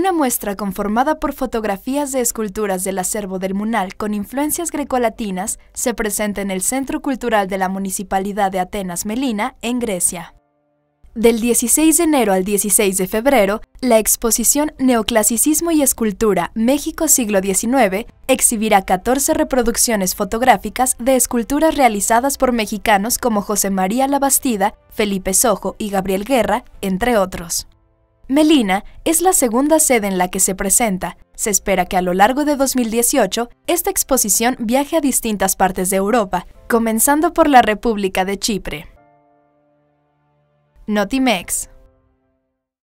Una muestra conformada por fotografías de esculturas del acervo del Munal con influencias grecolatinas se presenta en el Centro Cultural de la Municipalidad de Atenas Melina, en Grecia. Del 16 de enero al 16 de febrero, la exposición Neoclasicismo y Escultura México siglo XIX exhibirá 14 reproducciones fotográficas de esculturas realizadas por mexicanos como José María Labastida, Felipe Sojo y Gabriel Guerra, entre otros. Melina es la segunda sede en la que se presenta. Se espera que a lo largo de 2018 esta exposición viaje a distintas partes de Europa, comenzando por la República de Chipre. Notimex